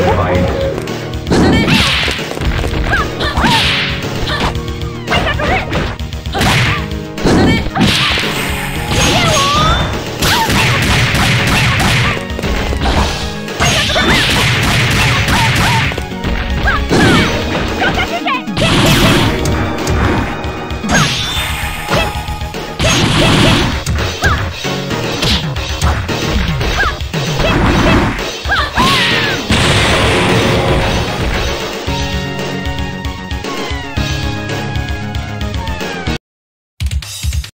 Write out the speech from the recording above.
Fight.